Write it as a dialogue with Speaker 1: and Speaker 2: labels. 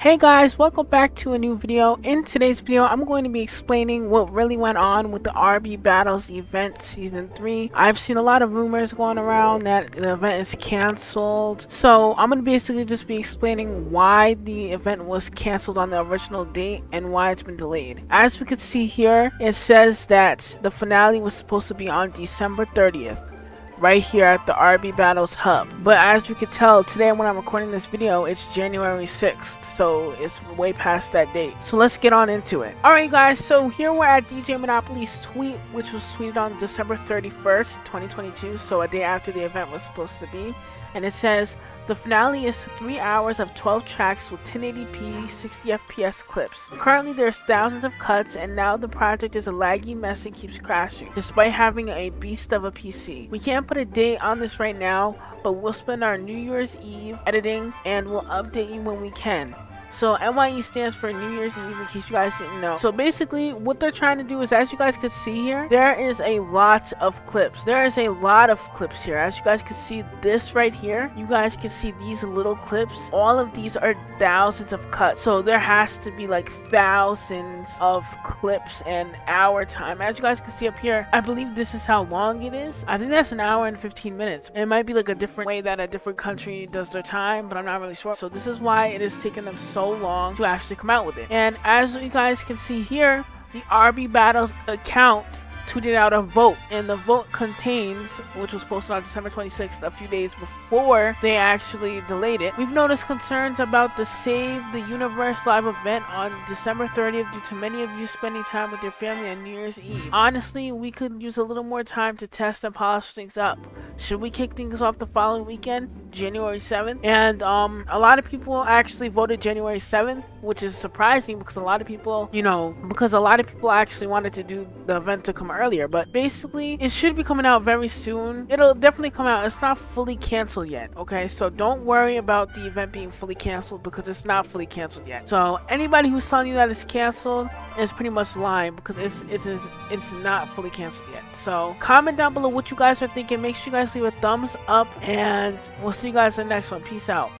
Speaker 1: Hey guys, welcome back to a new video. In today's video, I'm going to be explaining what really went on with the RB Battles event season 3. I've seen a lot of rumors going around that the event is cancelled. So I'm going to basically just be explaining why the event was cancelled on the original date and why it's been delayed. As we can see here, it says that the finale was supposed to be on December 30th right here at the RB Battles Hub. But as you can tell, today when I'm recording this video, it's January 6th, so it's way past that date. So let's get on into it. Alright guys, so here we're at DJ Monopoly's tweet, which was tweeted on December 31st, 2022, so a day after the event was supposed to be. And it says, the finale is 3 hours of 12 tracks with 1080p 60 FPS clips. Currently there's thousands of cuts and now the project is a laggy mess and keeps crashing, despite having a beast of a PC. We can't put a date on this right now, but we'll spend our New Year's Eve editing and we'll update you when we can. So NYE stands for New Year's Eve in case you guys didn't know. So basically what they're trying to do is as you guys can see here, there is a lot of clips. There is a lot of clips here. As you guys can see this right here, you guys can see these little clips. All of these are thousands of cuts. So there has to be like thousands of clips and hour time. As you guys can see up here, I believe this is how long it is. I think that's an hour and 15 minutes. It might be like a different way that a different country does their time, but I'm not really sure. So this is why it is taking them so so long to actually come out with it. And as you guys can see here, the RB Battles account tweeted out a vote, and the vote contains, which was posted on December 26th, a few days before they actually delayed it. We've noticed concerns about the Save the Universe live event on December 30th due to many of you spending time with your family on New Year's Eve. Honestly, we could use a little more time to test and polish things up. Should we kick things off the following weekend, January 7th? And um, a lot of people actually voted January 7th, which is surprising because a lot of people, you know, because a lot of people actually wanted to do the event to come earlier. But basically, it should be coming out very soon. It'll definitely come out. It's not fully canceled yet, okay? So don't worry about the event being fully canceled because it's not fully canceled yet. So anybody who's telling you that it's canceled is pretty much lying because it's it's it's, not fully canceled yet. So comment down below what you guys are thinking. Make sure you guys leave a thumbs up and we'll see you guys in the next one. Peace out.